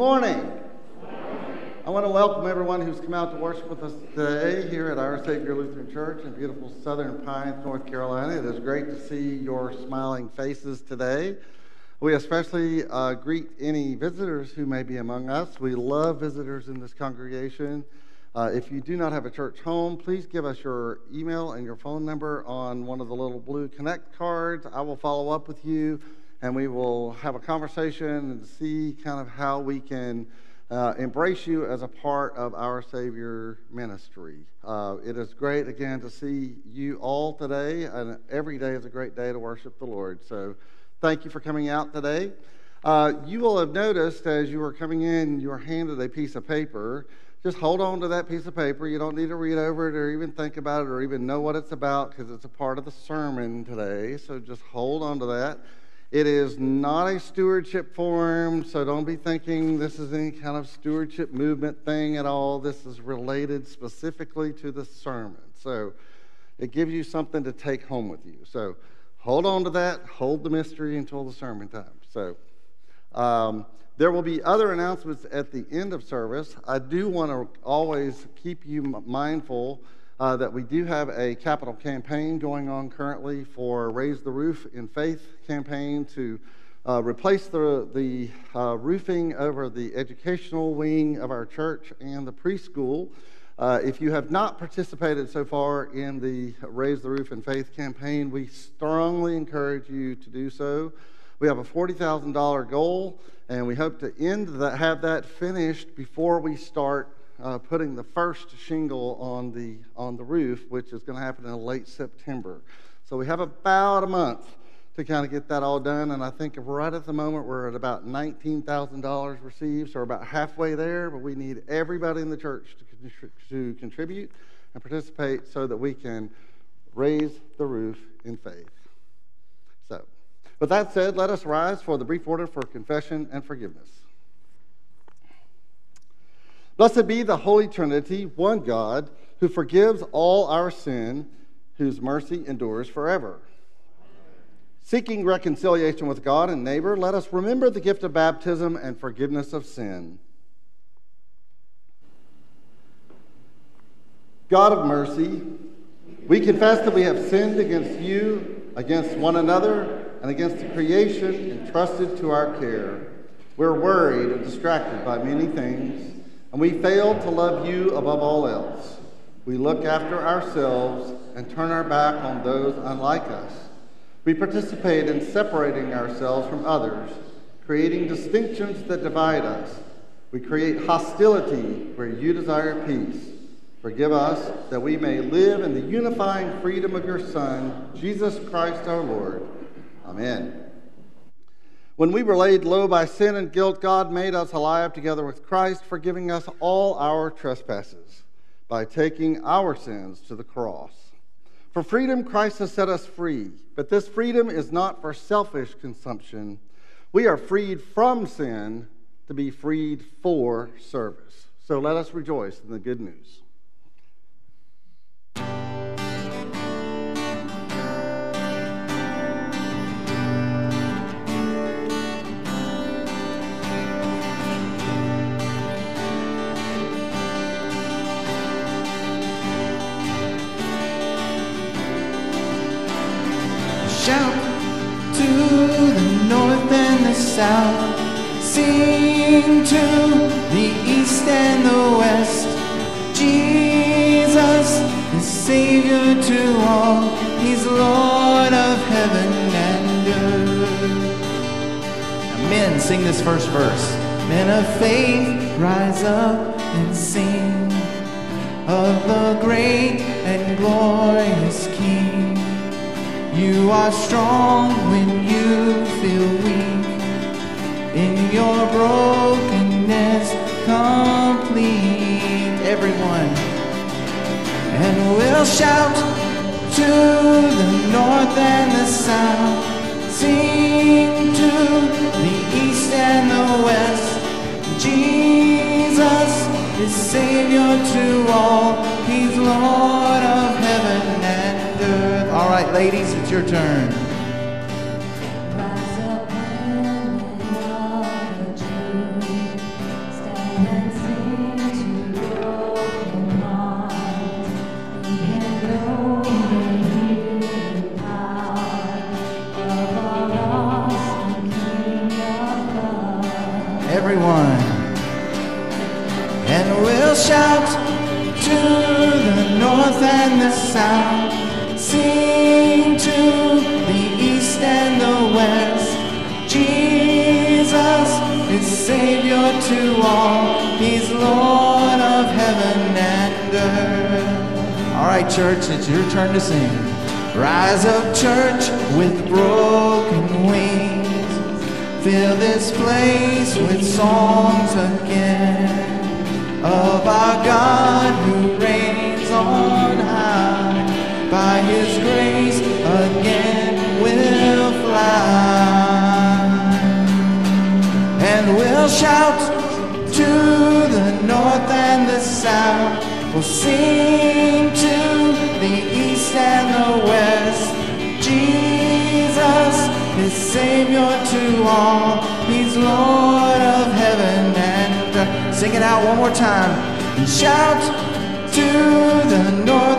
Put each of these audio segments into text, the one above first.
Good morning. I want to welcome everyone who's come out to worship with us today here at Our Savior Lutheran Church in beautiful Southern Pines, North Carolina. It is great to see your smiling faces today. We especially uh, greet any visitors who may be among us. We love visitors in this congregation. Uh, if you do not have a church home, please give us your email and your phone number on one of the little blue Connect cards. I will follow up with you and we will have a conversation and see kind of how we can uh, embrace you as a part of our Savior ministry. Uh, it is great, again, to see you all today, and every day is a great day to worship the Lord. So thank you for coming out today. Uh, you will have noticed as you were coming in, you were handed a piece of paper. Just hold on to that piece of paper. You don't need to read over it or even think about it or even know what it's about because it's a part of the sermon today. So just hold on to that. It is not a stewardship form, so don't be thinking this is any kind of stewardship movement thing at all. This is related specifically to the sermon. So it gives you something to take home with you. So hold on to that, hold the mystery until the sermon time. So um, there will be other announcements at the end of service. I do want to always keep you mindful uh, that we do have a capital campaign going on currently for Raise the Roof in Faith campaign to uh, replace the, the uh, roofing over the educational wing of our church and the preschool. Uh, if you have not participated so far in the Raise the Roof in Faith campaign, we strongly encourage you to do so. We have a $40,000 goal, and we hope to end that, have that finished before we start uh, putting the first shingle on the, on the roof, which is going to happen in late September. So we have about a month to kind of get that all done. And I think right at the moment we're at about $19,000 received, so we're about halfway there. But we need everybody in the church to, to contribute and participate so that we can raise the roof in faith. So, with that said, let us rise for the brief order for confession and forgiveness. Blessed be the Holy Trinity, one God, who forgives all our sin, whose mercy endures forever. Seeking reconciliation with God and neighbor, let us remember the gift of baptism and forgiveness of sin. God of mercy, we confess that we have sinned against you, against one another, and against the creation entrusted to our care. We're worried and distracted by many things and we fail to love you above all else. We look after ourselves and turn our back on those unlike us. We participate in separating ourselves from others, creating distinctions that divide us. We create hostility where you desire peace. Forgive us that we may live in the unifying freedom of your Son, Jesus Christ our Lord. Amen. When we were laid low by sin and guilt, God made us alive together with Christ, forgiving us all our trespasses by taking our sins to the cross. For freedom, Christ has set us free, but this freedom is not for selfish consumption. We are freed from sin to be freed for service. So let us rejoice in the good news. South, sing to the east and the west. Jesus is Savior to all, He's Lord of heaven and earth. Now, men, sing this first verse. Men of faith, rise up and sing of the great and glorious King. You are strong when you feel weak in your brokenness complete. Everyone. And we'll shout to the north and the south, sing to the east and the west. Jesus is Savior to all, He's Lord of heaven and earth. All right, ladies, it's your turn. Church, it's your turn to sing. Rise up, church, with broken wings. Fill this place with songs again of our God who reigns on high. By his grace again we'll fly. And we'll shout to the north and the south. We'll sing to the east and the west. Jesus is Savior to all. He's Lord of heaven and earth. Sing it out one more time. And shout to the north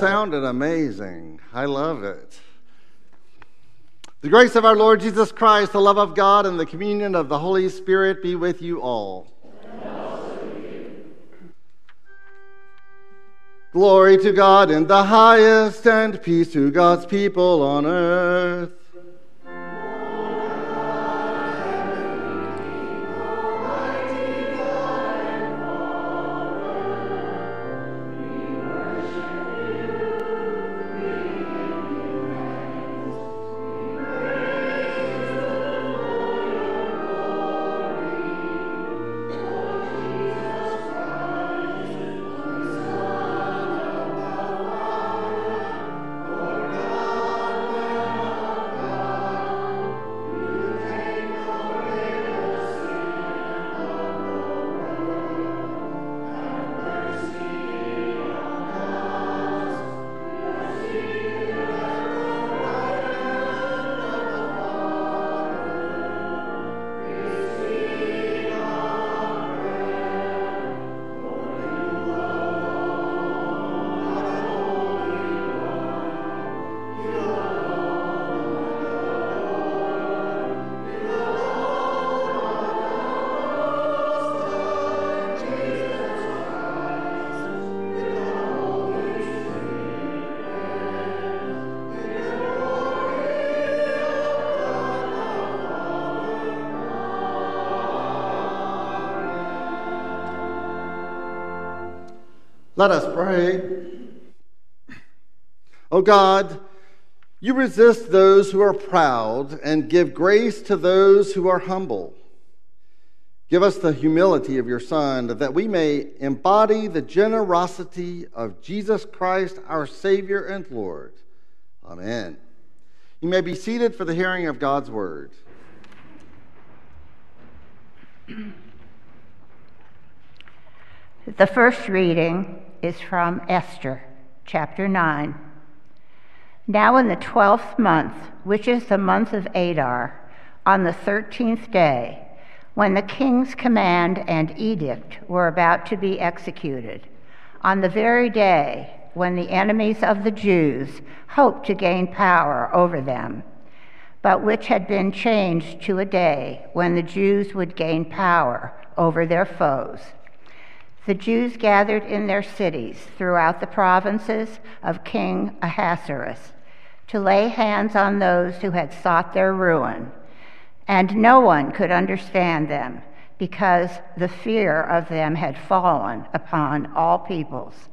sounded amazing. I love it. The grace of our Lord Jesus Christ, the love of God, and the communion of the Holy Spirit be with you all. Glory to God in the highest, and peace to God's people on earth. Let us pray. O God, you resist those who are proud and give grace to those who are humble. Give us the humility of your Son that we may embody the generosity of Jesus Christ, our Savior and Lord. Amen. You may be seated for the hearing of God's word. The first reading is from Esther, chapter 9. Now, in the twelfth month, which is the month of Adar, on the thirteenth day, when the king's command and edict were about to be executed, on the very day when the enemies of the Jews hoped to gain power over them, but which had been changed to a day when the Jews would gain power over their foes the Jews gathered in their cities throughout the provinces of King Ahasuerus to lay hands on those who had sought their ruin, and no one could understand them because the fear of them had fallen upon all peoples.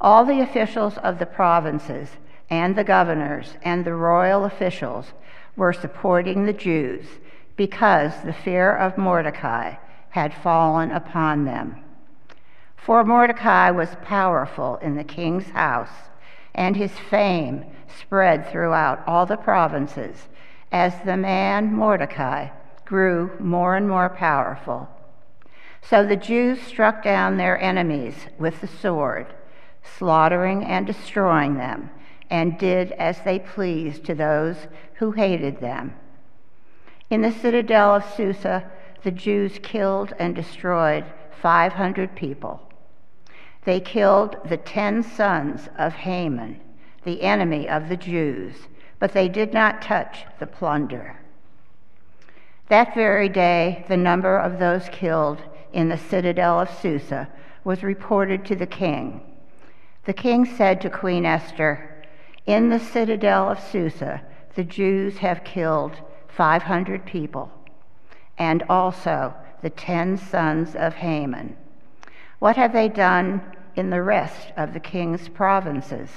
All the officials of the provinces and the governors and the royal officials were supporting the Jews because the fear of Mordecai had fallen upon them. For Mordecai was powerful in the king's house, and his fame spread throughout all the provinces as the man Mordecai grew more and more powerful. So the Jews struck down their enemies with the sword, slaughtering and destroying them, and did as they pleased to those who hated them. In the citadel of Susa, the Jews killed and destroyed 500 people. They killed the ten sons of Haman, the enemy of the Jews, but they did not touch the plunder. That very day, the number of those killed in the citadel of Susa was reported to the king. The king said to Queen Esther, In the citadel of Susa, the Jews have killed 500 people, and also the ten sons of Haman. What have they done in the rest of the king's provinces?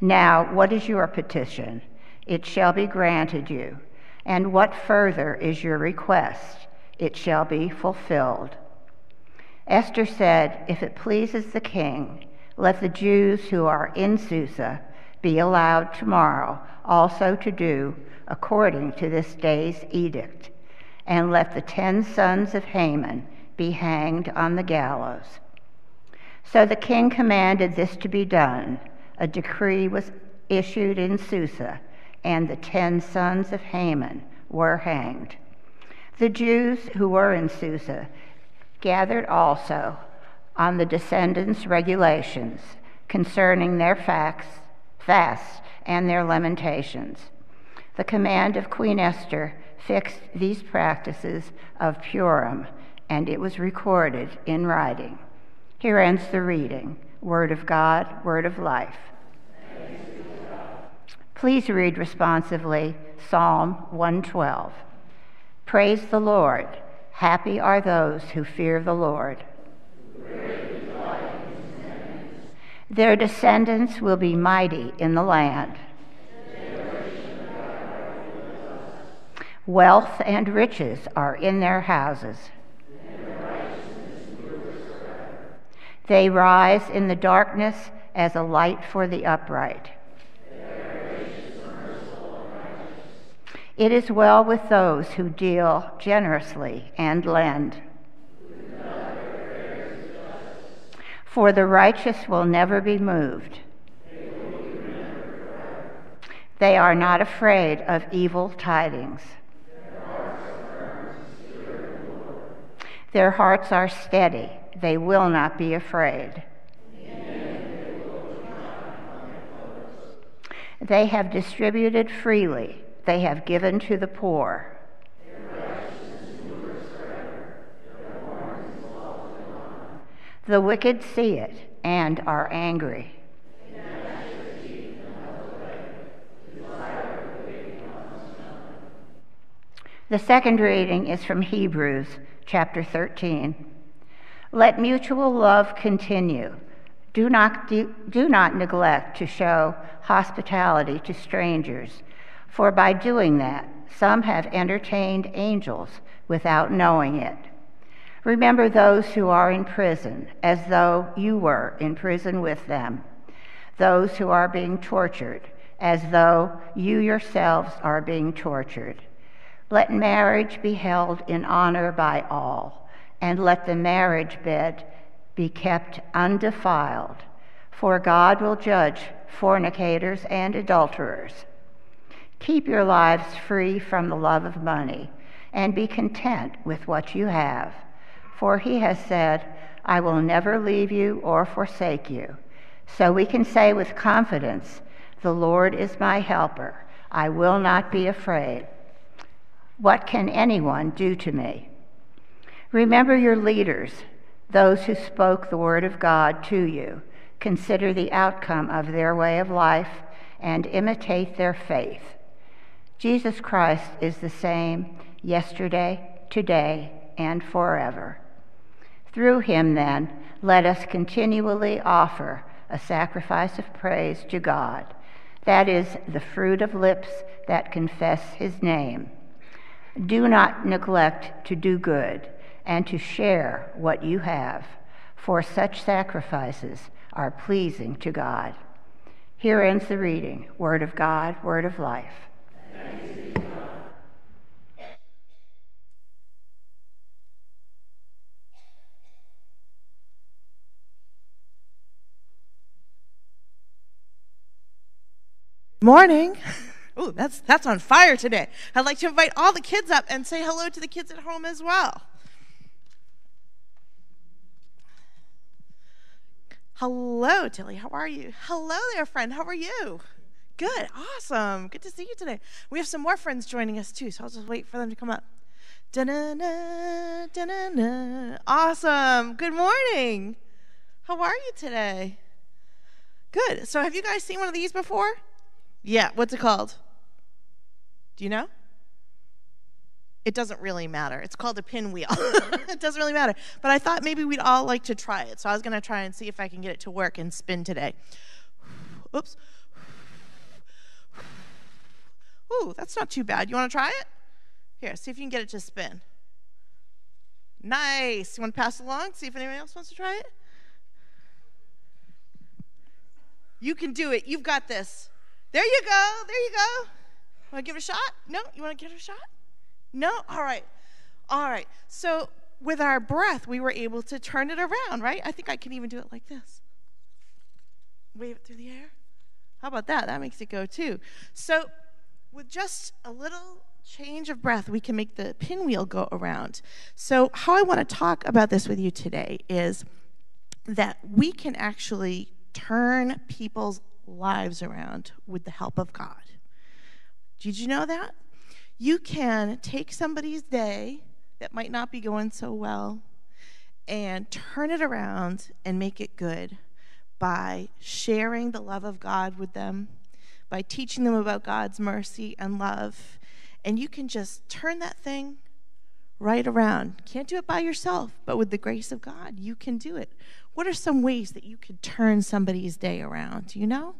Now, what is your petition? It shall be granted you. And what further is your request? It shall be fulfilled. Esther said, If it pleases the king, let the Jews who are in Susa be allowed tomorrow also to do according to this day's edict, and let the ten sons of Haman be hanged on the gallows. So the king commanded this to be done. A decree was issued in Susa and the ten sons of Haman were hanged. The Jews who were in Susa gathered also on the descendants' regulations concerning their facts, fasts and their lamentations. The command of Queen Esther fixed these practices of Purim, and it was recorded in writing. Here ends the reading. Word of God, word of life. Please read responsively Psalm 112. Praise the Lord. Happy are those who fear the Lord. Their descendants will be mighty in the land. Wealth and riches are in their houses. They rise in the darkness as a light for the upright. It is well with those who deal generously and lend. For the righteous will never be moved. They are not afraid of evil tidings. Their hearts are steady. They will not be afraid. They have distributed freely they have given to the poor. The wicked see it and are angry. The second reading is from Hebrews chapter 13. Let mutual love continue. Do not, do, do not neglect to show hospitality to strangers for by doing that, some have entertained angels without knowing it. Remember those who are in prison as though you were in prison with them, those who are being tortured as though you yourselves are being tortured. Let marriage be held in honor by all, and let the marriage bed be kept undefiled, for God will judge fornicators and adulterers. Keep your lives free from the love of money and be content with what you have. For he has said, I will never leave you or forsake you. So we can say with confidence, The Lord is my helper. I will not be afraid. What can anyone do to me? Remember your leaders, those who spoke the word of God to you. Consider the outcome of their way of life and imitate their faith. Jesus Christ is the same yesterday, today, and forever. Through him, then, let us continually offer a sacrifice of praise to God. That is the fruit of lips that confess his name. Do not neglect to do good and to share what you have, for such sacrifices are pleasing to God. Here ends the reading Word of God, Word of life. Morning. Ooh, that's that's on fire today. I'd like to invite all the kids up and say hello to the kids at home as well. Hello, Tilly. How are you? Hello there, friend. How are you? Good. Awesome. Good to see you today. We have some more friends joining us too, so I'll just wait for them to come up. Da-na-na, da-na-na. Awesome. Good morning. How are you today? Good. So, have you guys seen one of these before? Yeah. What's it called? Do you know? It doesn't really matter. It's called a pinwheel. it doesn't really matter. But I thought maybe we'd all like to try it. So I was going to try and see if I can get it to work and spin today. Oops. Ooh, that's not too bad. You want to try it? Here, see if you can get it to spin. Nice. You want to pass along? See if anyone else wants to try it? You can do it. You've got this. There you go. There you go. Want to give it a shot? No? You want to give it a shot? No? All right. All right. So with our breath, we were able to turn it around, right? I think I can even do it like this. Wave it through the air. How about that? That makes it go too. So with just a little change of breath, we can make the pinwheel go around. So, how I want to talk about this with you today is that we can actually turn people's lives around with the help of God. Did you know that? You can take somebody's day that might not be going so well and turn it around and make it good by sharing the love of God with them, by teaching them about God's mercy and love. And you can just turn that thing right around. Can't do it by yourself, but with the grace of God, you can do it. What are some ways that you could turn somebody's day around? Do you know?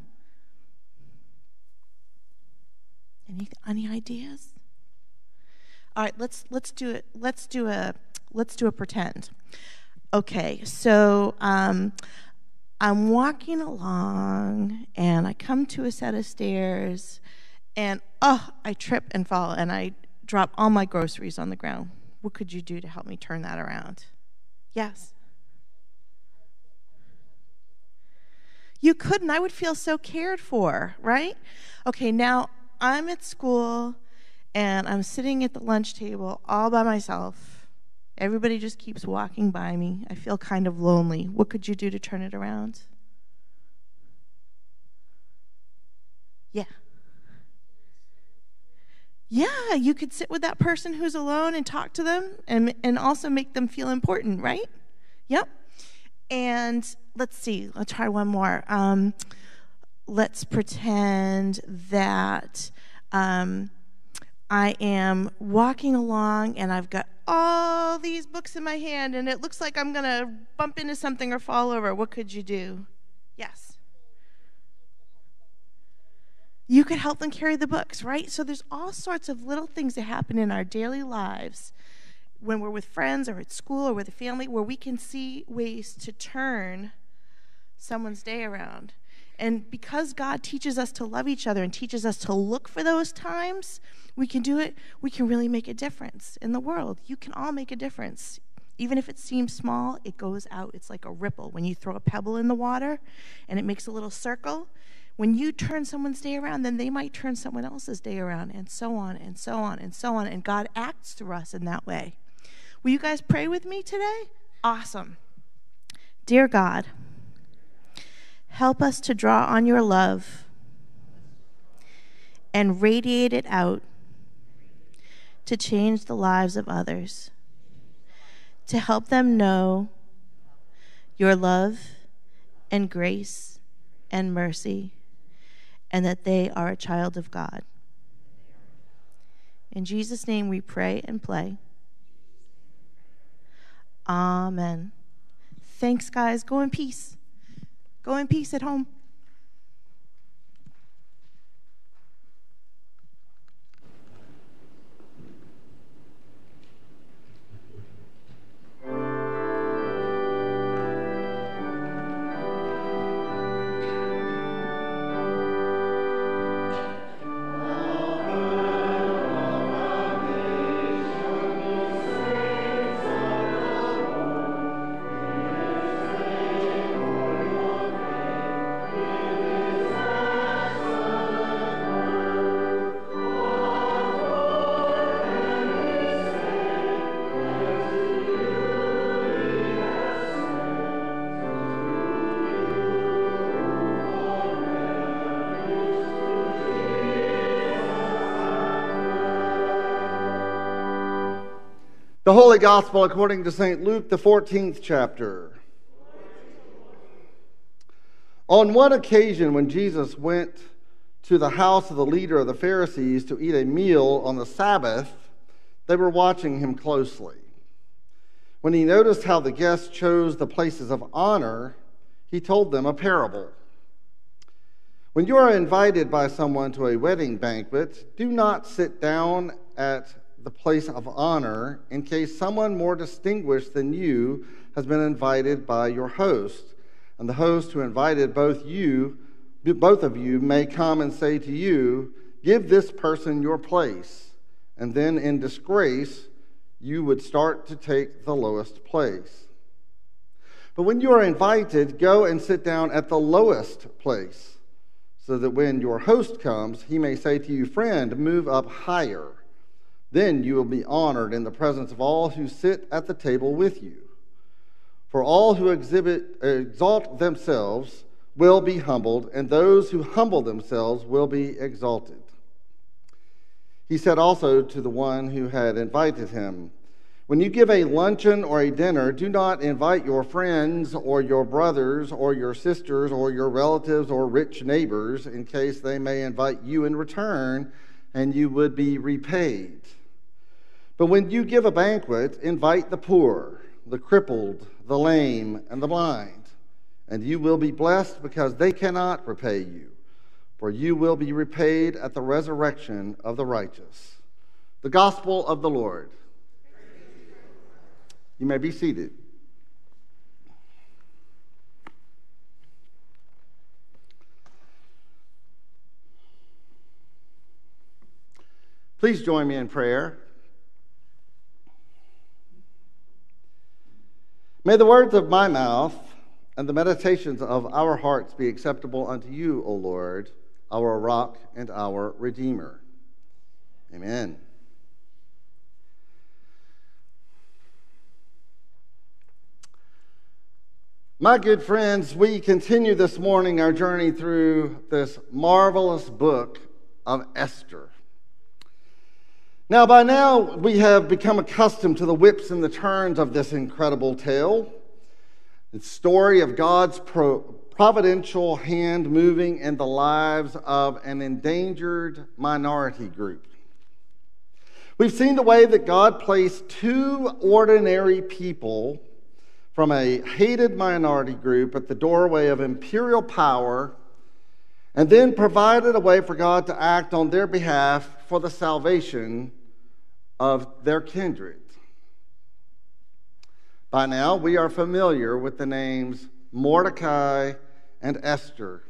Any any ideas? All right, let's let's do it. Let's do a let's do a pretend. Okay, so um, I'm walking along and I come to a set of stairs, and oh, I trip and fall and I drop all my groceries on the ground. What could you do to help me turn that around? Yes. You couldn't. I would feel so cared for, right? Okay, now I'm at school and I'm sitting at the lunch table all by myself. Everybody just keeps walking by me. I feel kind of lonely. What could you do to turn it around? Yeah. Yeah, you could sit with that person who's alone and talk to them and, and also make them feel important, right? Yep. And let's see, let's try one more. Um, let's pretend that um, I am walking along and I've got all these books in my hand and it looks like I'm going to bump into something or fall over. What could you do? Yes. You could help them carry the books, right? So there's all sorts of little things that happen in our daily lives when we're with friends or at school or with a family where we can see ways to turn someone's day around. And because God teaches us to love each other and teaches us to look for those times, we can do it. We can really make a difference in the world. You can all make a difference. Even if it seems small, it goes out. It's like a ripple. When you throw a pebble in the water and it makes a little circle, when you turn someone's day around, then they might turn someone else's day around, and so on and so on and so on. And God acts through us in that way. Will you guys pray with me today? Awesome. Dear God, Help us to draw on your love and radiate it out to change the lives of others, to help them know your love and grace and mercy, and that they are a child of God. In Jesus' name we pray and play. Amen. Thanks, guys. Go in peace. Go in peace at home. The Holy Gospel according to St. Luke, the 14th chapter. On one occasion, when Jesus went to the house of the leader of the Pharisees to eat a meal on the Sabbath, they were watching him closely. When he noticed how the guests chose the places of honor, he told them a parable. When you are invited by someone to a wedding banquet, do not sit down at the place of honor in case someone more distinguished than you has been invited by your host. And the host who invited both you, both of you, may come and say to you, Give this person your place. And then in disgrace, you would start to take the lowest place. But when you are invited, go and sit down at the lowest place, so that when your host comes, he may say to you, Friend, move up higher. Then you will be honored in the presence of all who sit at the table with you. For all who exhibit, exalt themselves will be humbled, and those who humble themselves will be exalted. He said also to the one who had invited him, When you give a luncheon or a dinner, do not invite your friends or your brothers or your sisters or your relatives or rich neighbors in case they may invite you in return and you would be repaid. But when you give a banquet, invite the poor, the crippled, the lame, and the blind, and you will be blessed because they cannot repay you, for you will be repaid at the resurrection of the righteous. The gospel of the Lord. You may be seated. Please join me in prayer. May the words of my mouth and the meditations of our hearts be acceptable unto you, O Lord, our rock and our redeemer. Amen. My good friends, we continue this morning our journey through this marvelous book of Esther. Now, by now, we have become accustomed to the whips and the turns of this incredible tale. The story of God's pro- providential hand moving in the lives of an endangered minority group. We've seen the way that God placed two ordinary people from a hated minority group at the doorway of imperial power and then provided a way for God to act on their behalf for the salvation of their kindred. By now, we are familiar with the names Mordecai and Esther.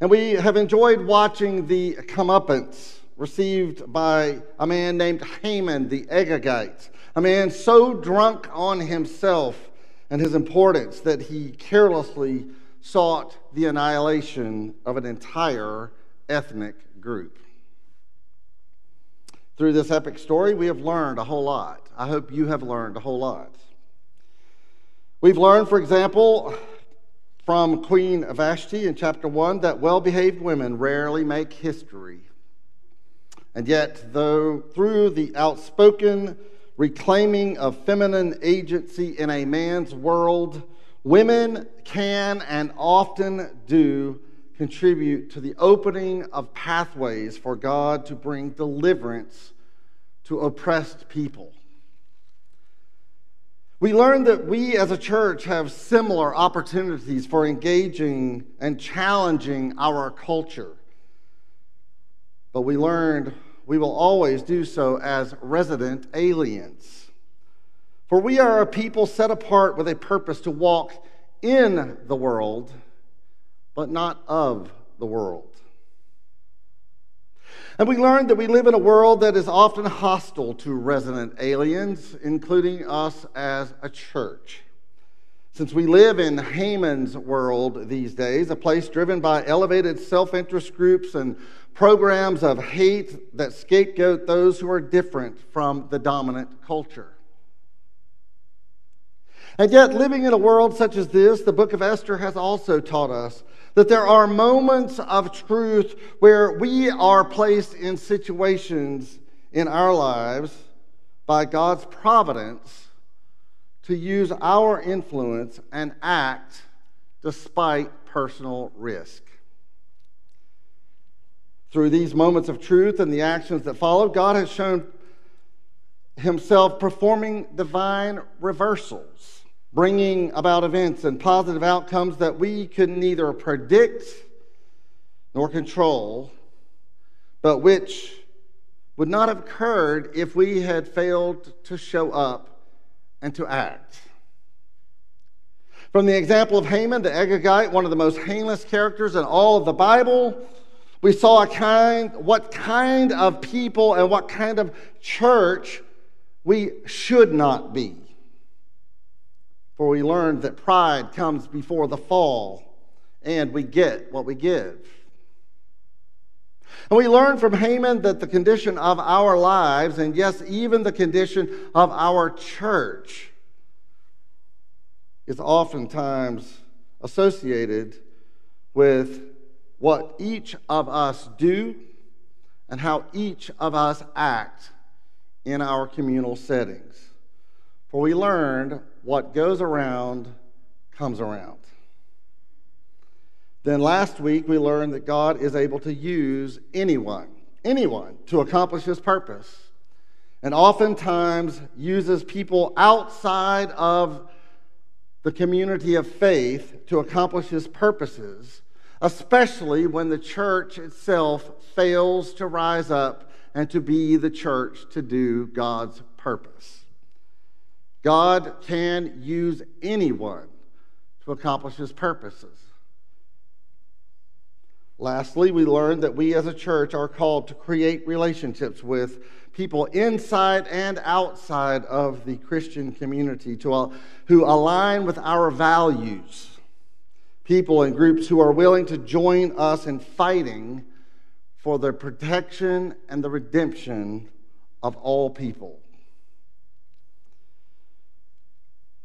And we have enjoyed watching the comeuppance received by a man named Haman the Agagite, a man so drunk on himself and his importance that he carelessly sought the annihilation of an entire ethnic group. Through this epic story, we have learned a whole lot. I hope you have learned a whole lot. We've learned, for example, from Queen Vashti in chapter 1 that well behaved women rarely make history. And yet, though through the outspoken reclaiming of feminine agency in a man's world, women can and often do contribute to the opening of pathways for God to bring deliverance to oppressed people. We learned that we as a church have similar opportunities for engaging and challenging our culture. But we learned we will always do so as resident aliens. For we are a people set apart with a purpose to walk in the world but not of the world. And we learned that we live in a world that is often hostile to resident aliens, including us as a church. Since we live in Haman's world these days, a place driven by elevated self interest groups and programs of hate that scapegoat those who are different from the dominant culture. And yet, living in a world such as this, the book of Esther has also taught us that there are moments of truth where we are placed in situations in our lives by God's providence to use our influence and act despite personal risk. Through these moments of truth and the actions that follow, God has shown himself performing divine reversals, bringing about events and positive outcomes that we could neither predict nor control, but which would not have occurred if we had failed to show up and to act. From the example of Haman the Agagite, one of the most heinous characters in all of the Bible, we saw a kind, what kind of people and what kind of church we should not be. For we learned that pride comes before the fall, and we get what we give. And we learn from Haman that the condition of our lives, and yes, even the condition of our church, is oftentimes associated with what each of us do and how each of us act in our communal settings. For we learned what goes around comes around. Then last week we learned that God is able to use anyone, anyone, to accomplish his purpose. And oftentimes uses people outside of the community of faith to accomplish his purposes, especially when the church itself fails to rise up and to be the church to do God's purpose. God can use anyone to accomplish his purposes. Lastly, we learned that we as a church are called to create relationships with people inside and outside of the Christian community to, uh, who align with our values. People and groups who are willing to join us in fighting for the protection and the redemption of all people.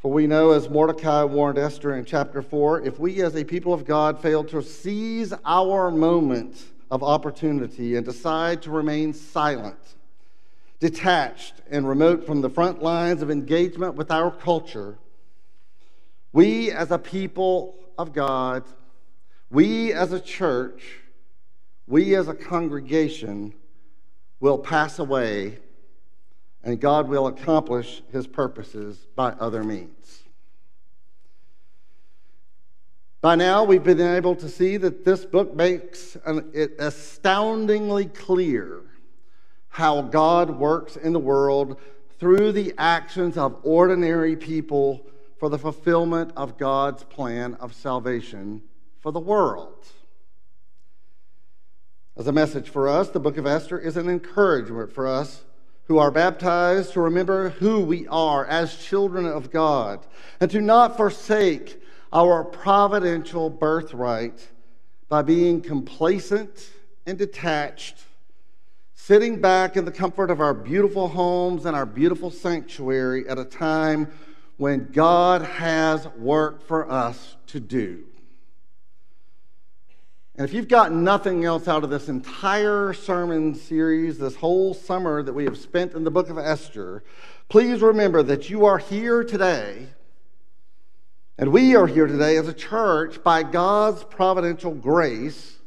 For we know, as Mordecai warned Esther in chapter 4, if we as a people of God fail to seize our moment of opportunity and decide to remain silent, detached, and remote from the front lines of engagement with our culture, we as a people of God, we as a church, we as a congregation will pass away and God will accomplish his purposes by other means. By now, we've been able to see that this book makes it astoundingly clear how God works in the world through the actions of ordinary people for the fulfillment of God's plan of salvation for the world. As a message for us, the book of Esther is an encouragement for us who are baptized to remember who we are as children of God and to not forsake our providential birthright by being complacent and detached, sitting back in the comfort of our beautiful homes and our beautiful sanctuary at a time when God has work for us to do. And if you've got nothing else out of this entire sermon series, this whole summer that we have spent in the book of Esther, please remember that you are here today, and we are here today as a church by God's providential grace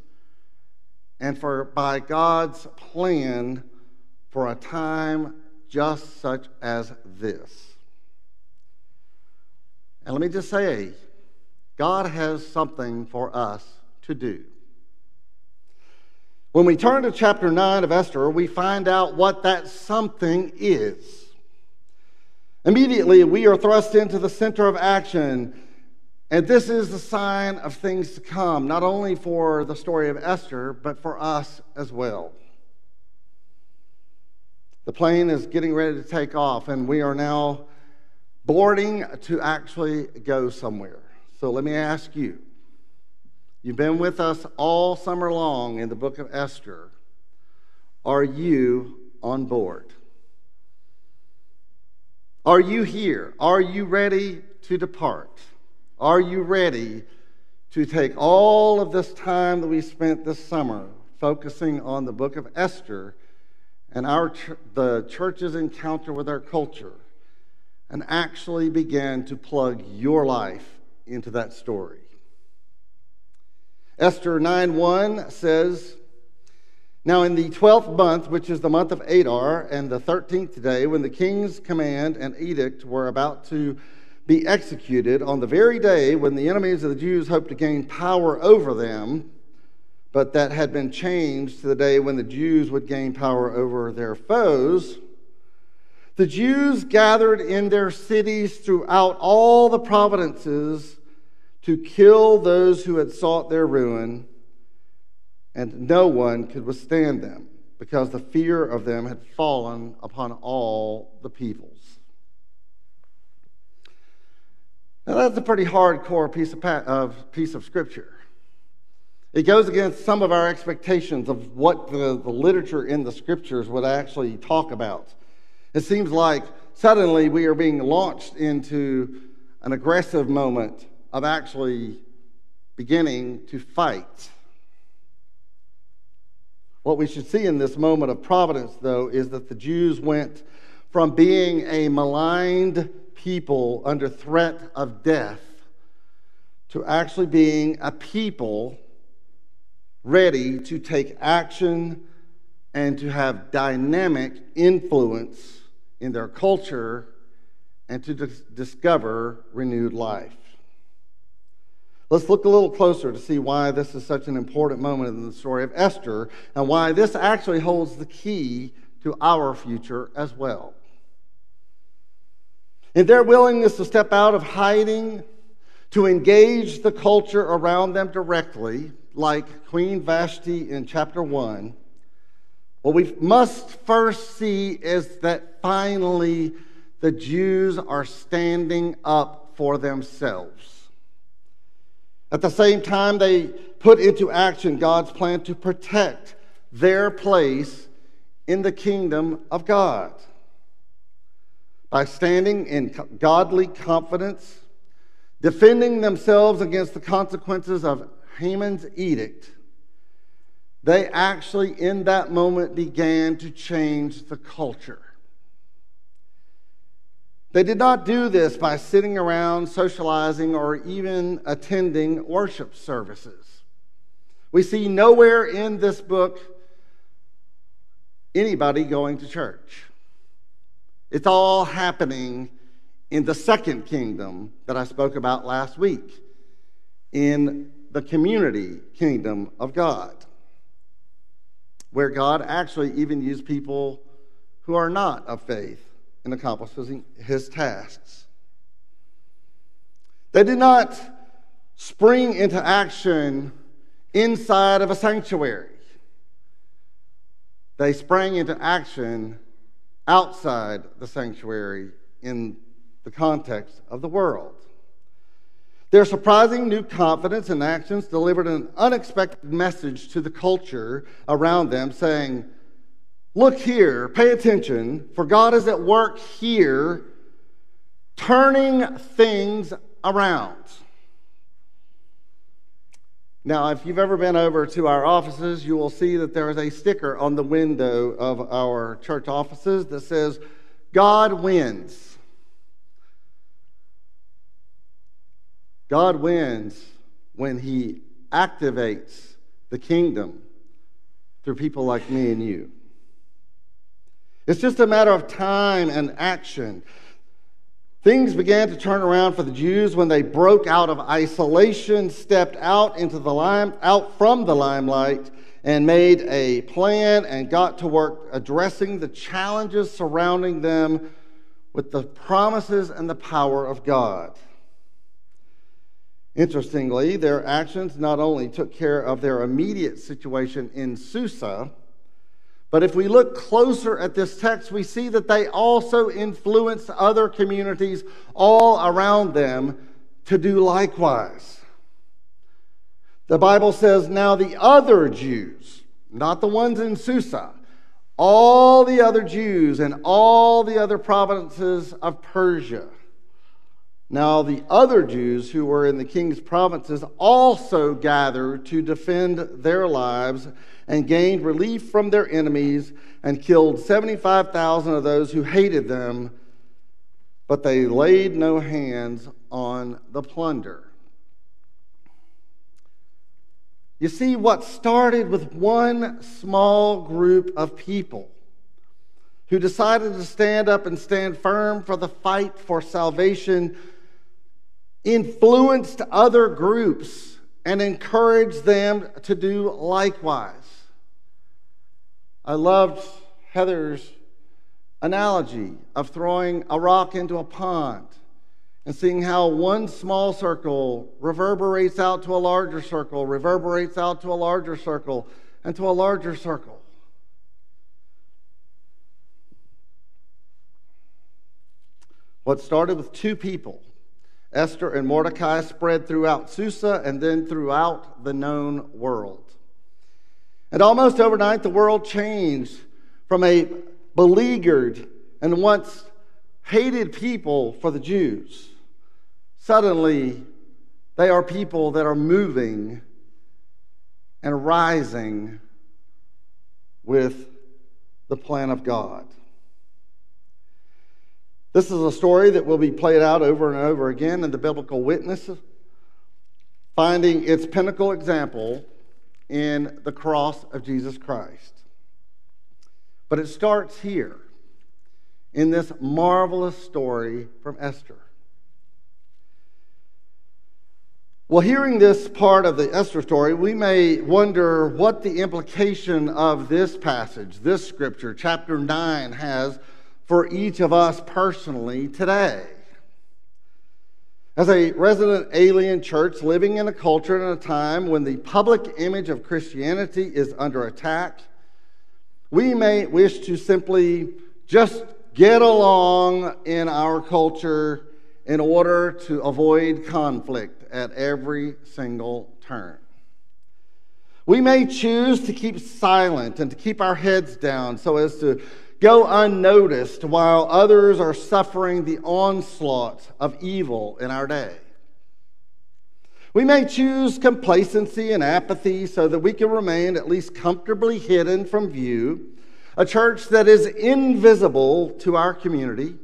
and for by God's plan for a time just such as this. And let me just say, God has something for us to do. When we turn to chapter 9 of Esther, we find out what that something is. Immediately, we are thrust into the center of action, and this is the sign of things to come, not only for the story of Esther, but for us as well. The plane is getting ready to take off, and we are now boarding to actually go somewhere. So let me ask you You've been with us all summer long in the book of Esther. Are you on board? Are you here? Are you ready to depart? Are you ready to take all of this time that we spent this summer focusing on the book of Esther and our the church's encounter with our culture and actually begin to plug your life into that story. Esther 9 1 says, Now in the twelfth month, which is the month of Adar, and the thirteenth day, when the king's command and edict were about to be executed, on the very day when the enemies of the Jews hoped to gain power over them, but that had been changed to the day when the Jews would gain power over their foes, the Jews gathered in their cities throughout all the provinces to kill those who had sought their ruin, and no one could withstand them, because the fear of them had fallen upon all the peoples. Now, that's a pretty hardcore piece of, of, piece of scripture. It goes against some of our expectations of what the, the literature in the scriptures would actually talk about. It seems like suddenly we are being launched into an aggressive moment of actually beginning to fight. What we should see in this moment of providence, though, is that the Jews went from being a maligned people under threat of death to actually being a people ready to take action and to have dynamic influence in their culture and to dis- discover renewed life. Let's look a little closer to see why this is such an important moment in the story of Esther and why this actually holds the key to our future as well. In their willingness to step out of hiding, to engage the culture around them directly, like Queen Vashti in chapter 1, what we must first see is that finally the Jews are standing up for themselves. At the same time, they put into action God's plan to protect their place in the kingdom of God. By standing in godly confidence, defending themselves against the consequences of Haman's edict, they actually, in that moment, began to change the culture. They did not do this by sitting around socializing or even attending worship services. We see nowhere in this book anybody going to church. It's all happening in the second kingdom that I spoke about last week, in the community kingdom of God where God actually even used people who are not of faith in accomplishing his tasks. They did not spring into action inside of a sanctuary. They sprang into action outside the sanctuary in the context of the world. Their surprising new confidence and actions delivered an unexpected message to the culture around them, saying, Look here, pay attention, for God is at work here, turning things around. Now, if you've ever been over to our offices, you will see that there is a sticker on the window of our church offices that says, God wins. God wins when He activates the kingdom through people like me and you. It's just a matter of time and action. Things began to turn around for the Jews when they broke out of isolation, stepped out into the lime, out from the limelight, and made a plan and got to work addressing the challenges surrounding them with the promises and the power of God. Interestingly, their actions not only took care of their immediate situation in Susa, but if we look closer at this text, we see that they also influenced other communities all around them to do likewise. The Bible says, now the other Jews, not the ones in Susa, all the other Jews and all the other provinces of Persia Now, the other Jews who were in the king's provinces also gathered to defend their lives and gained relief from their enemies and killed 75,000 of those who hated them, but they laid no hands on the plunder. You see, what started with one small group of people who decided to stand up and stand firm for the fight for salvation influenced other groups and encouraged them to do likewise. I loved Heather's analogy of throwing a rock into a pond and seeing how one small circle reverberates out to a larger circle, reverberates out to a larger circle, and to a larger circle. What started with two people Esther and Mordecai spread throughout Susa and then throughout the known world. And almost overnight, the world changed from a beleaguered and once hated people for the Jews. Suddenly, they are people that are moving and rising with the plan of God. This is a story that will be played out over and over again in the biblical witness, finding its pinnacle example in the cross of Jesus Christ. But it starts here in this marvelous story from Esther. Well, hearing this part of the Esther story, we may wonder what the implication of this passage, this scripture, chapter 9, has for each of us personally today. As a resident alien church living in a culture and a time when the public image of Christianity is under attack, we may wish to simply just get along in our culture in order to avoid conflict at every single turn. We may choose to keep silent and to keep our heads down so as to go unnoticed while others are suffering the onslaught of evil in our day. We may choose complacency and apathy so that we can remain at least comfortably hidden from view, a church that is invisible to our community,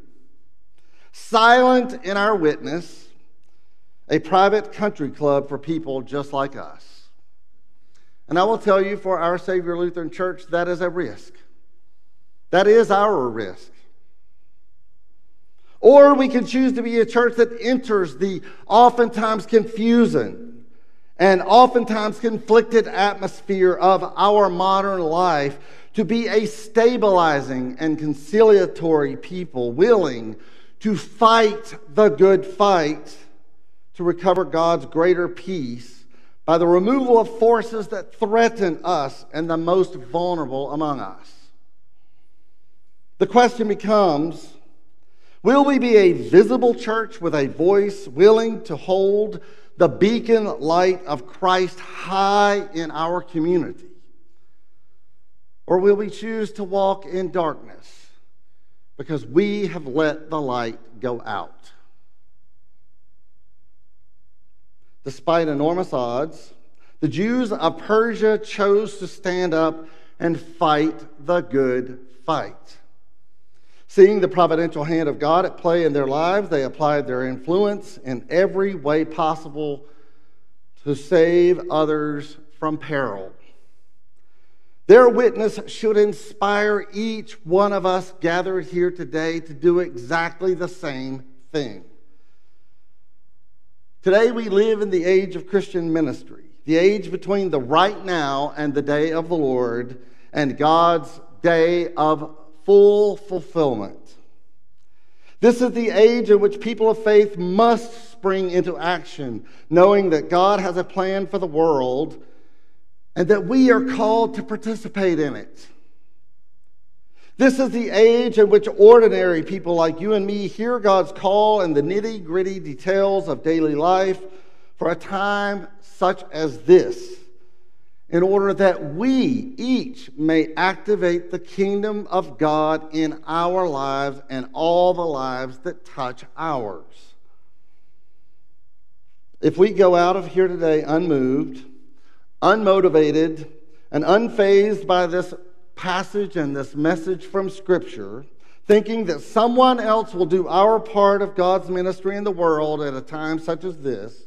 silent in our witness, a private country club for people just like us. And I will tell you, for our Saviour Lutheran Church, that is a risk. That is our risk. Or we can choose to be a church that enters the oftentimes confusing and oftentimes conflicted atmosphere of our modern life to be a stabilizing and conciliatory people willing to fight the good fight to recover God's greater peace by the removal of forces that threaten us and the most vulnerable among us. The question becomes will we be a visible church with a voice willing to hold the beacon light of Christ high in our community? Or will we choose to walk in darkness because we have let the light go out? Despite enormous odds, the Jews of Persia chose to stand up and fight the good fight. Seeing the providential hand of God at play in their lives, they applied their influence in every way possible to save others from peril. Their witness should inspire each one of us gathered here today to do exactly the same thing. Today, we live in the age of Christian ministry, the age between the right now and the day of the Lord, and God's day of full fulfillment. This is the age in which people of faith must spring into action, knowing that God has a plan for the world and that we are called to participate in it. This is the age in which ordinary people like you and me hear God's call and the nitty gritty details of daily life for a time such as this in order that we each may activate the kingdom of God in our lives and all the lives that touch ours. if we go out of here today unmoved, unmotivated, and unfazed by this passage and this message from Scripture, thinking that someone else will do our part of God's ministry in the world at a time such as this,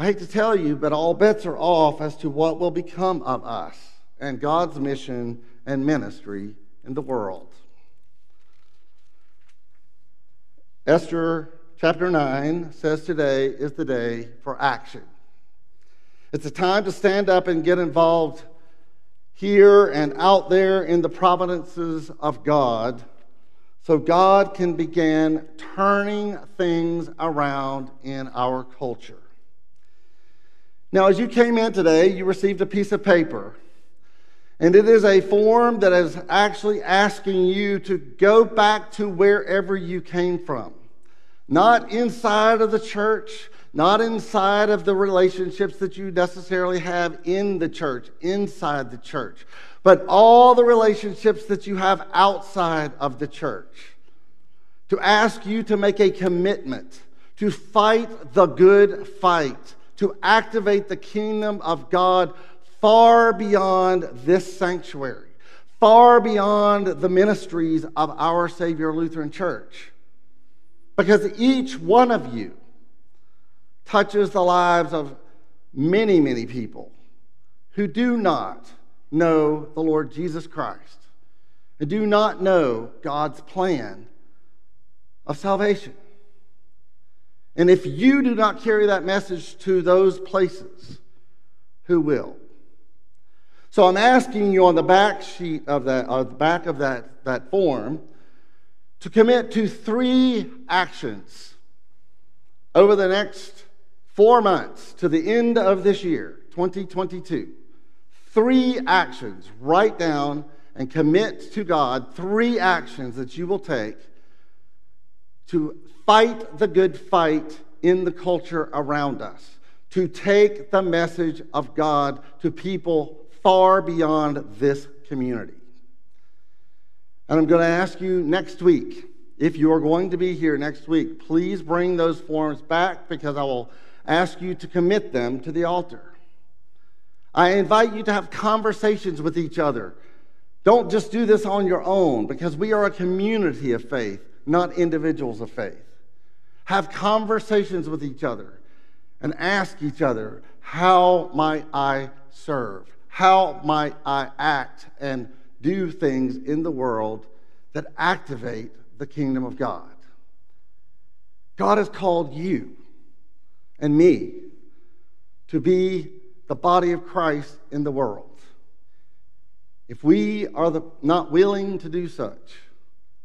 I hate to tell you, but all bets are off as to what will become of us and God's mission and ministry in the world. Esther chapter 9 says today is the day for action. It's a time to stand up and get involved here and out there in the providences of God so God can begin turning things around in our culture. Now, as you came in today, you received a piece of paper. And it is a form that is actually asking you to go back to wherever you came from. Not inside of the church, not inside of the relationships that you necessarily have in the church, inside the church, but all the relationships that you have outside of the church. To ask you to make a commitment to fight the good fight to activate the kingdom of God far beyond this sanctuary, far beyond the ministries of our Saviour Lutheran Church. Because each one of you touches the lives of many, many people who do not know the Lord Jesus Christ and do not know God's plan of salvation. And if you do not carry that message to those places, who will? So I'm asking you on the back sheet of that, or the back of that, that form, to commit to three actions over the next four months to the end of this year, 2022. Three actions. Write down and commit to God three actions that you will take to fight the good fight in the culture around us, to take the message of God to people far beyond this community. And I'm going to ask you next week, if you are going to be here next week, please bring those forms back because I will ask you to commit them to the altar. I invite you to have conversations with each other. Don't just do this on your own because we are a community of faith, not individuals of faith have conversations with each other, and ask each other, How might I serve? How might I act and do things in the world that activate the kingdom of God? God has called you and me to be the body of Christ in the world. If we are the, not willing to do such,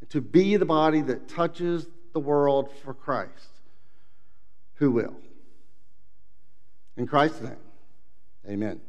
to be the body that touches the world for Christ, who will? In Christ's name, amen.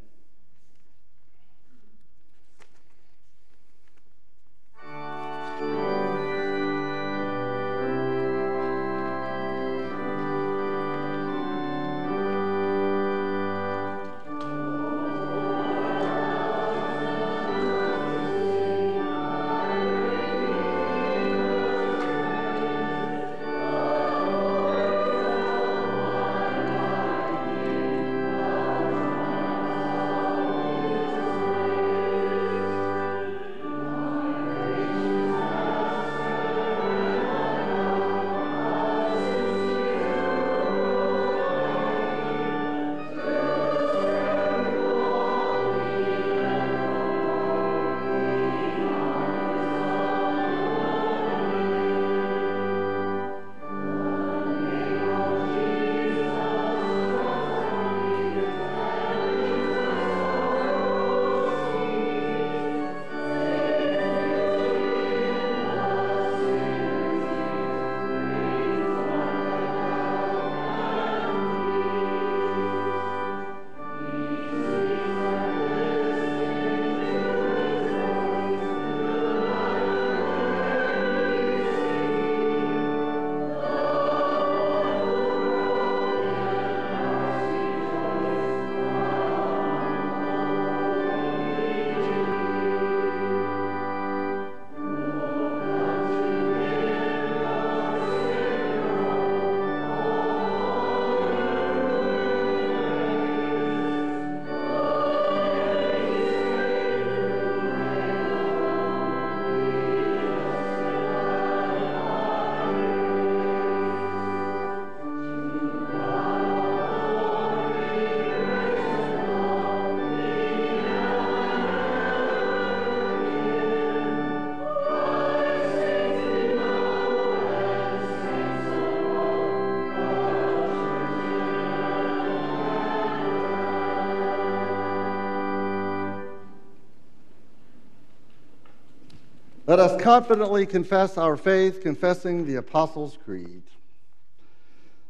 Let us confidently confess our faith, confessing the Apostles' Creed.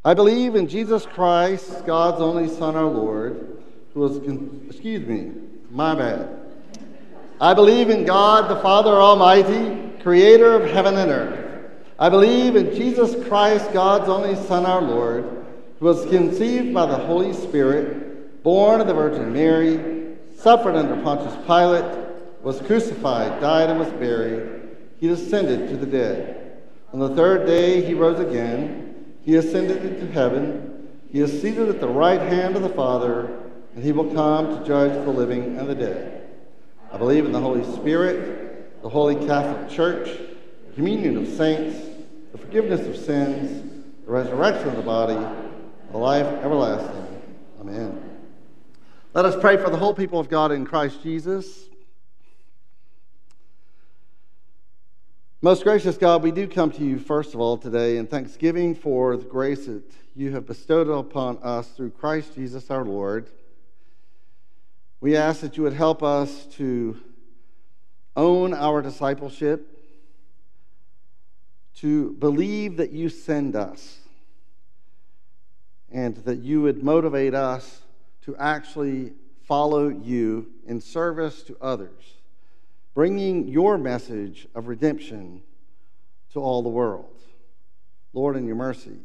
I believe in Jesus Christ, God's only Son, our Lord, who was, excuse me, my bad. I believe in God, the Father Almighty, creator of heaven and earth. I believe in Jesus Christ, God's only Son, our Lord, who was conceived by the Holy Spirit, born of the Virgin Mary, suffered under Pontius Pilate was crucified, died, and was buried. He descended to the dead. On the third day, he rose again. He ascended into heaven. He is seated at the right hand of the Father, and he will come to judge the living and the dead. I believe in the Holy Spirit, the Holy Catholic Church, the communion of saints, the forgiveness of sins, the resurrection of the body, the life everlasting. Amen. Let us pray for the whole people of God in Christ Jesus. Most gracious God, we do come to you, first of all, today in thanksgiving for the grace that you have bestowed upon us through Christ Jesus our Lord. We ask that you would help us to own our discipleship, to believe that you send us, and that you would motivate us to actually follow you in service to others bringing your message of redemption to all the world. Lord, in your mercy.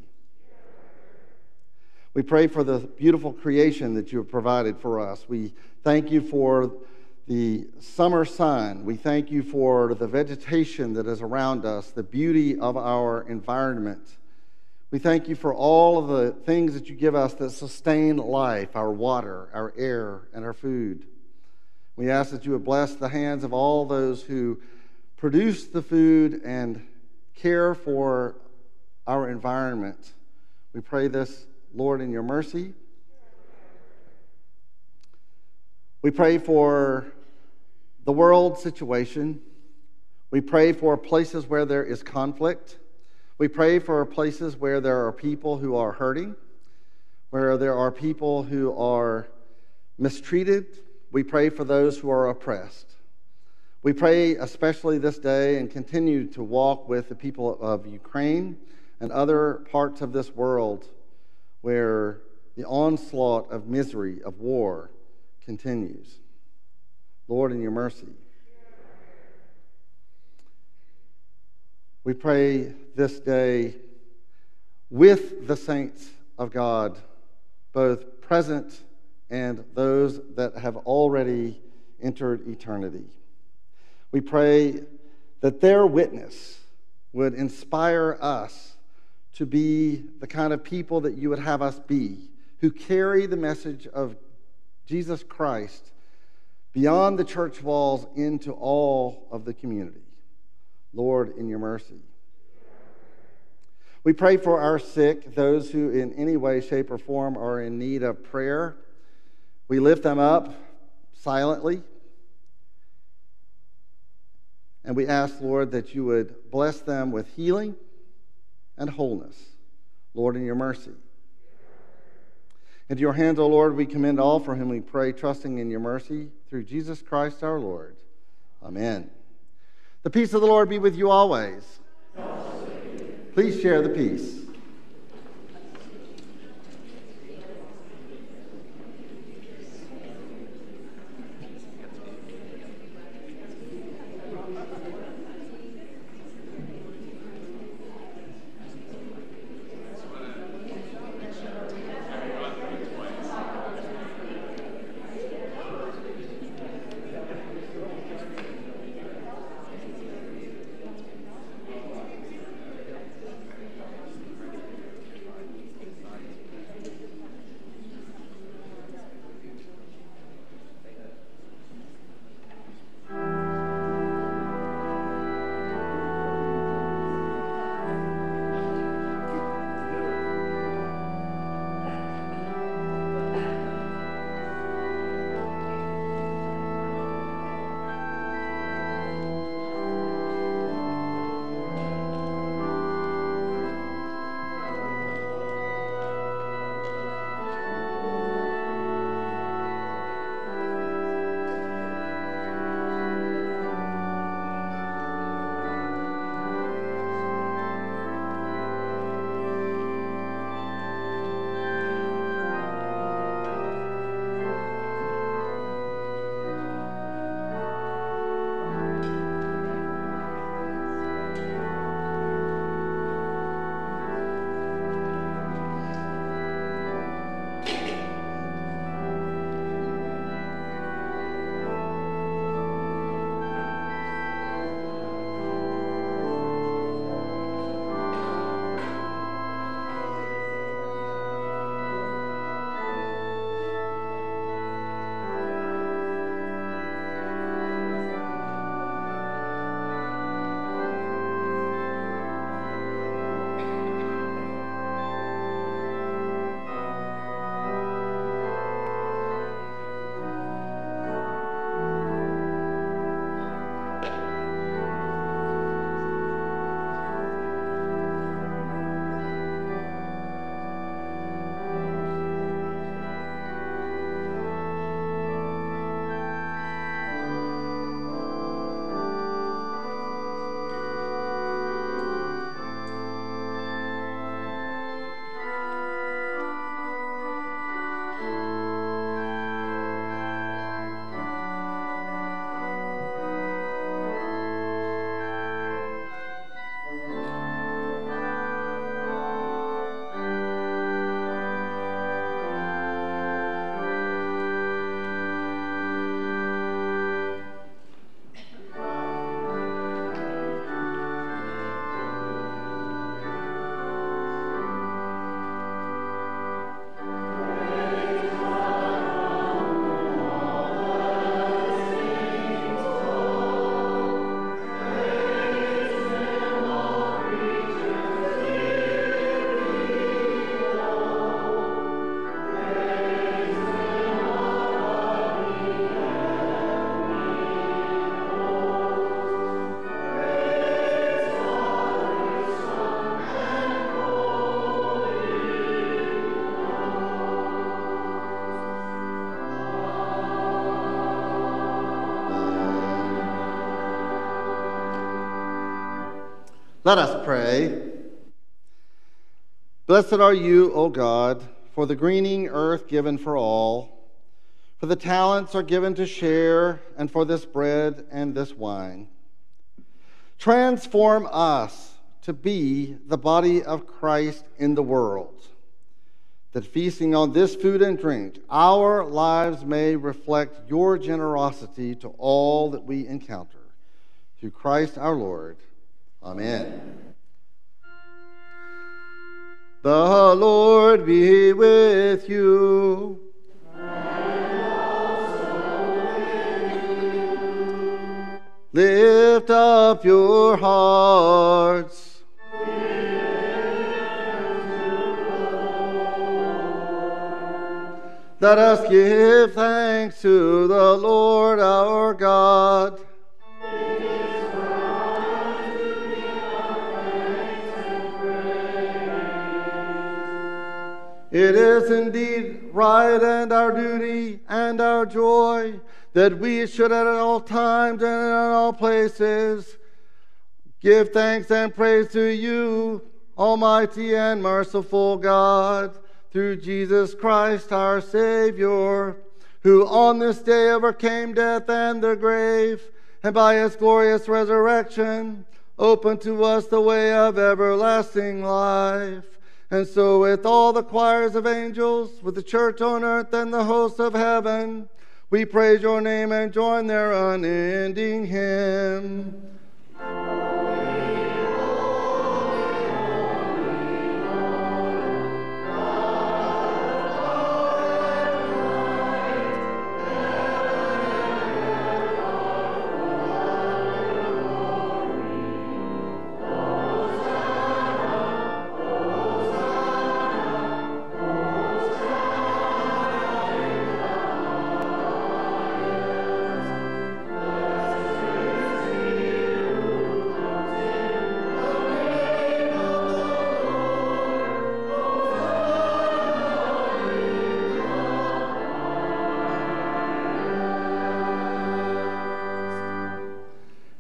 We pray for the beautiful creation that you have provided for us. We thank you for the summer sun. We thank you for the vegetation that is around us, the beauty of our environment. We thank you for all of the things that you give us that sustain life our water, our air, and our food. We ask that you would bless the hands of all those who produce the food and care for our environment. We pray this, Lord, in your mercy. We pray for the world situation. We pray for places where there is conflict. We pray for places where there are people who are hurting, where there are people who are mistreated, we pray for those who are oppressed. We pray especially this day and continue to walk with the people of Ukraine and other parts of this world where the onslaught of misery, of war, continues. Lord, in your mercy. We pray this day with the saints of God, both present and those that have already entered eternity. We pray that their witness would inspire us to be the kind of people that you would have us be, who carry the message of Jesus Christ beyond the church walls into all of the community. Lord, in your mercy. We pray for our sick, those who in any way, shape, or form are in need of prayer. We lift them up silently. And we ask, Lord, that you would bless them with healing and wholeness. Lord, in your mercy. Into your hands, O Lord, we commend all for whom we pray, trusting in your mercy through Jesus Christ our Lord. Amen. The peace of the Lord be with you always. Please share the peace. Let us pray. Blessed are you, O God, for the greening earth given for all, for the talents are given to share, and for this bread and this wine. Transform us to be the body of Christ in the world, that feasting on this food and drink, our lives may reflect your generosity to all that we encounter. Through Christ our Lord. Amen. The Lord be with you. Lift up your hearts. Let us give thanks to the Lord our God. Is indeed right and our duty and our joy that we should at all times and in all places give thanks and praise to you, Almighty and merciful God, through Jesus Christ our Savior, who on this day overcame death and the grave, and by his glorious resurrection opened to us the way of everlasting life. And so, with all the choirs of angels, with the church on earth and the hosts of heaven, we praise your name and join their unending hymn.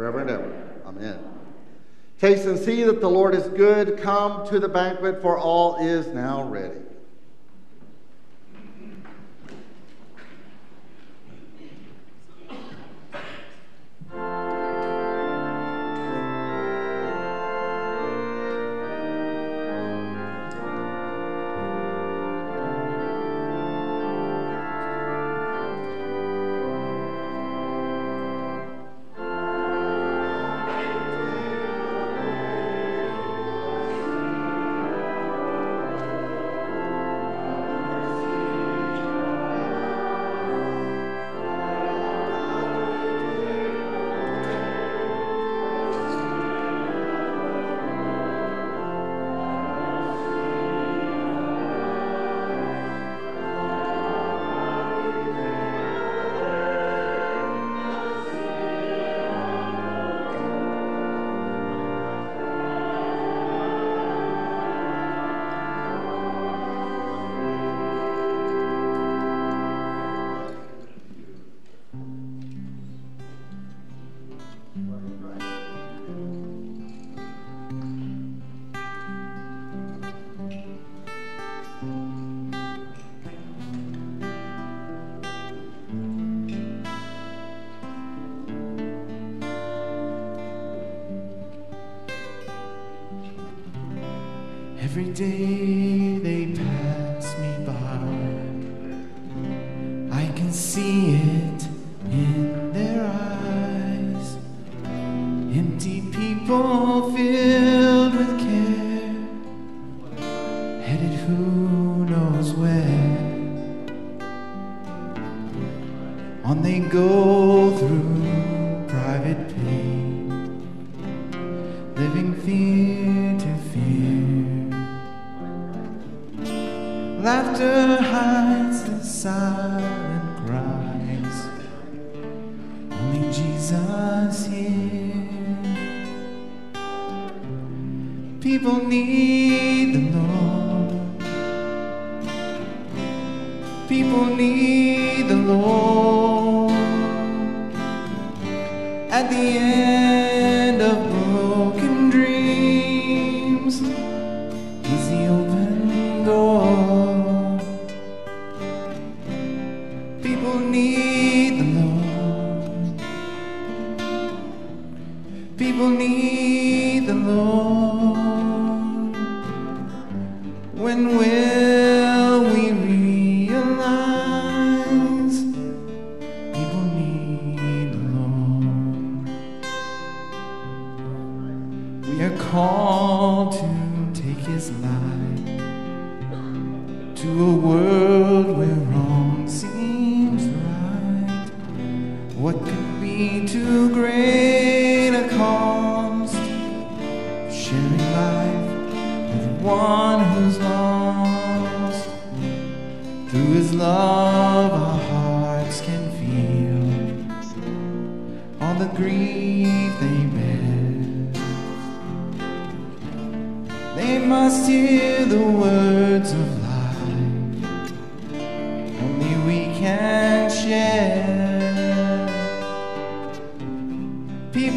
forever and ever. Amen. Taste and see that the Lord is good. Come to the banquet, for all is now ready. day.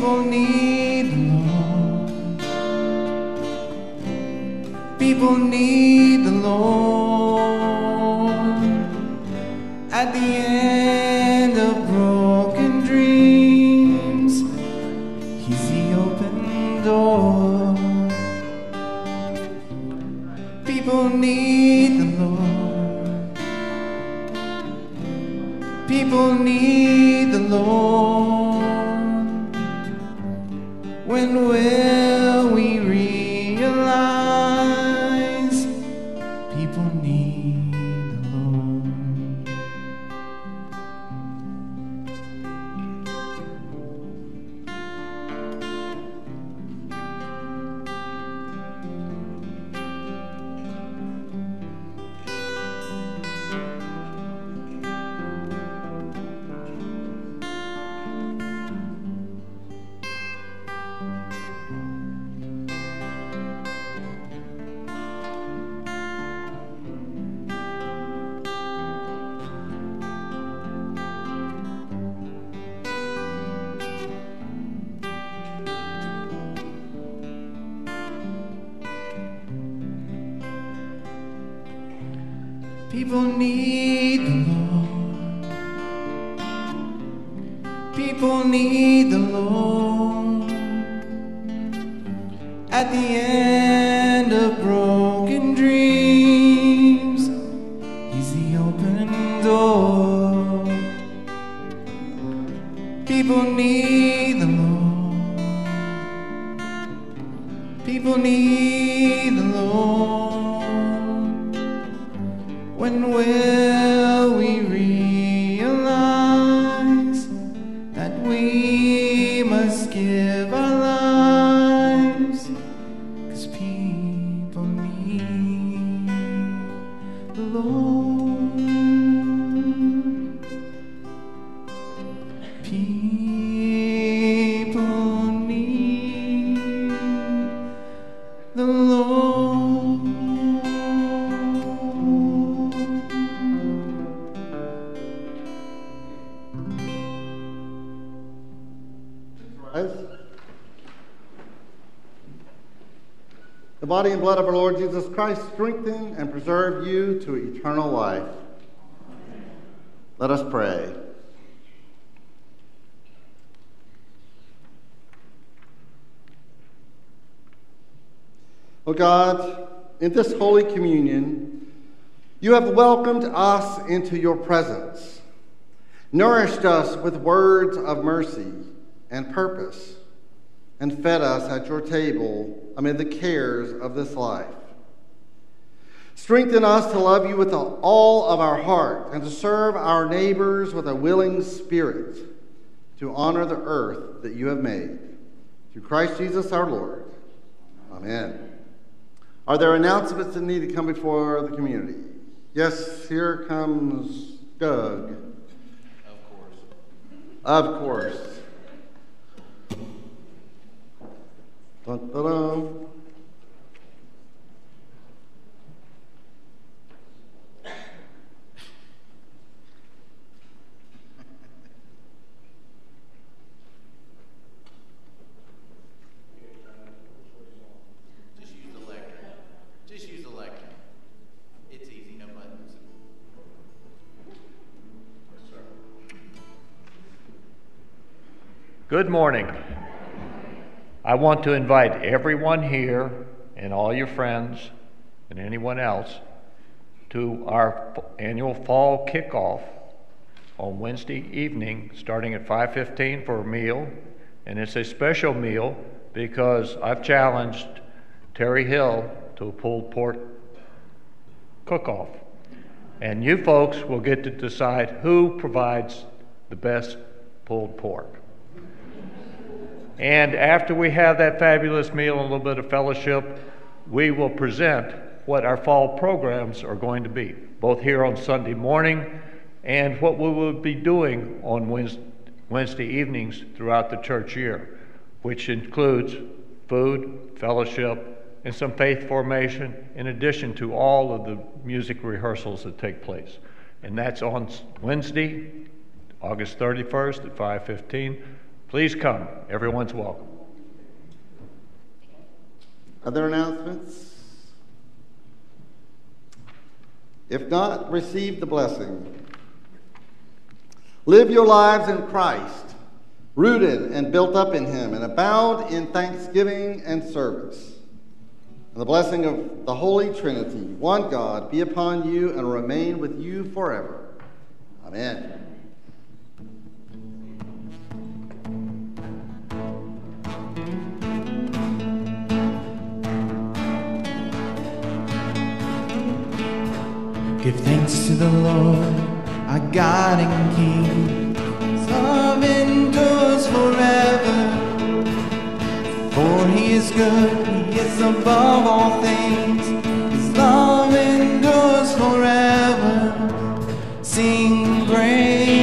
people need the Lord. People need the Lord. At the end of broken dreams, He's the open door. People need the Lord. People need the Lord. The body and blood of our Lord Jesus Christ strengthen and preserve you to eternal life. Let us pray. But God, in this Holy Communion, you have welcomed us into your presence, nourished us with words of mercy and purpose, and fed us at your table amid the cares of this life. Strengthen us to love you with all of our heart and to serve our neighbors with a willing spirit to honor the earth that you have made. Through Christ Jesus our Lord. Amen. Are there announcements that need to come before the community? Yes, here comes Doug. Of course. Of course. Dun, dun, dun. Good morning. I want to invite everyone here and all your friends and anyone else to our annual fall kickoff on Wednesday evening, starting at 5:15 for a meal, and it's a special meal because I've challenged Terry Hill to a pulled pork cook-off, and you folks will get to decide who provides the best pulled pork. And after we have that fabulous meal and a little bit of fellowship, we will present what our fall programs are going to be, both here on Sunday morning and what we will be doing on Wednesday evenings throughout the church year, which includes food, fellowship, and some faith formation, in addition to all of the music rehearsals that take place. And that's on Wednesday, August 31st at 5:15. Please come. Everyone's welcome. Other announcements? If not, receive the blessing. Live your lives in Christ, rooted and built up in Him, and abound in thanksgiving and service. And the blessing of the Holy Trinity, one God, be upon you and remain with you forever. Amen. Give thanks to the Lord, our God and King. His love endures forever. For he is good, he is above all things. His love endures forever. Sing praise,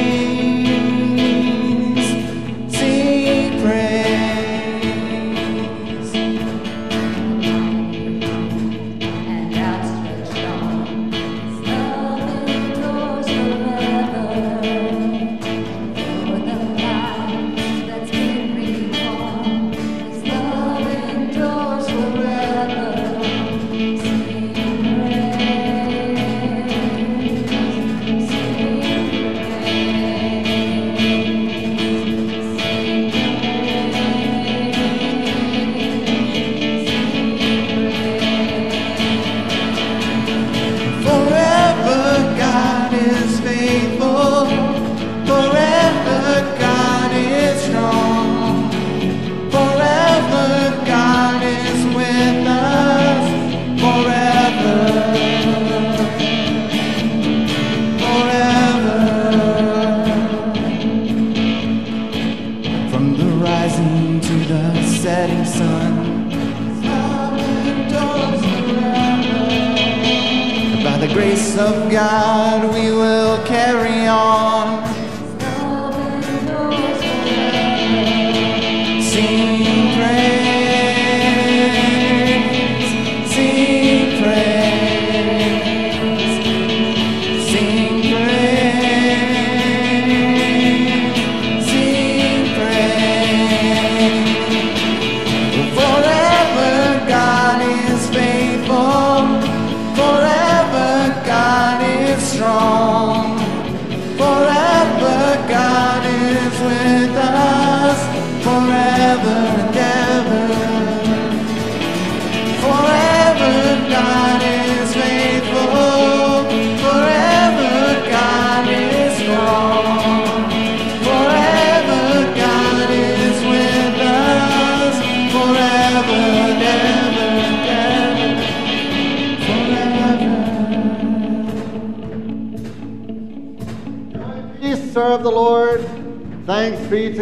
grace of God, we will carry on.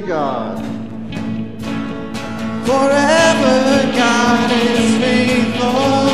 God. Forever God is faithful.